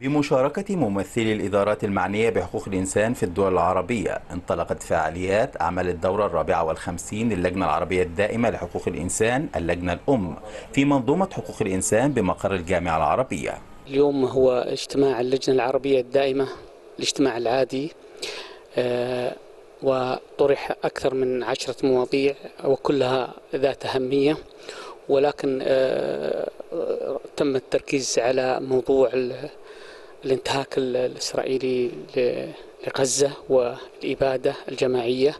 بمشاركة ممثلي الإدارات المعنية بحقوق الإنسان في الدول العربية انطلقت فعاليات أعمال الدورة الرابعة والخمسين للجنة العربية الدائمة لحقوق الإنسان اللجنة الأم في منظومة حقوق الإنسان بمقر الجامعة العربية. اليوم هو اجتماع اللجنة العربية الدائمة الاجتماع العادي آه، وطرح أكثر من عشرة مواضيع وكلها ذات أهمية ولكن آه، تم التركيز على موضوع الانتهاك الإسرائيلي لغزة والإبادة الجماعية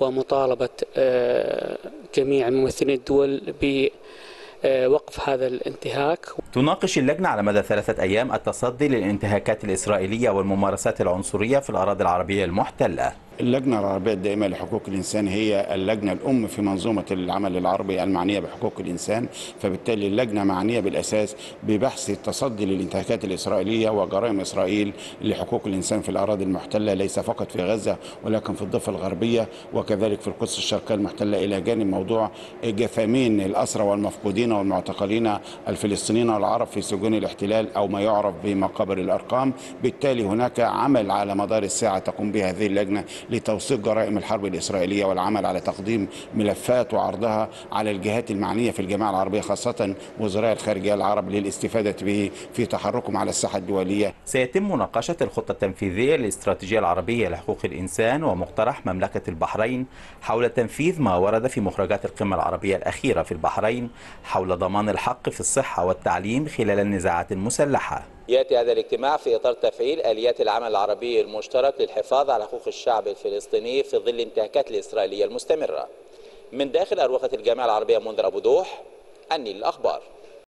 ومطالبة آه، جميع ممثلين الدول بوقف هذا الانتهاك. تناقش اللجنة على مدى ثلاثة أيام التصدي للانتهاكات الإسرائيلية والممارسات العنصرية في الأراضي العربية المحتلة. اللجنة العربية الدائمة لحقوق الإنسان هي اللجنة الأم في منظومة العمل العربي المعنية بحقوق الإنسان فبالتالي اللجنة معنية بالأساس ببحث التصدي للانتهاكات الإسرائيلية وجرائم إسرائيل لحقوق الإنسان في الأراضي المحتلة ليس فقط في غزة ولكن في الضفة الغربية وكذلك في القدس الشرقية المحتلة إلى جانب موضوع جثامين الأسرى والمفقودين والمعتقلين الفلسطينيين والعرب في سجون الاحتلال أو ما يعرف بمقابر الأرقام. بالتالي هناك عمل على مدار الساعة تقوم به هذه اللجنة لتوثيق جرائم الحرب الإسرائيلية والعمل على تقديم ملفات وعرضها على الجهات المعنية في الجماعة العربية خاصة وزراء الخارجية العرب للاستفادة به في تحركهم على الساحة الدولية. سيتم مناقشة الخطة التنفيذية للاستراتيجية العربية لحقوق الإنسان ومقترح مملكة البحرين حول تنفيذ ما ورد في مخرجات القمة العربية الأخيرة في البحرين حول ضمان الحق في الصحة والتعليم خلال النزاعات المسلحة. يأتي هذا الاجتماع في إطار تفعيل آليات العمل العربي المشترك للحفاظ على حقوق الشعب الفلسطيني في ظل الانتهاكات الإسرائيلية المستمرة. من داخل أروقة الجامعة العربية منذر أبو دوح النيل الأخبار.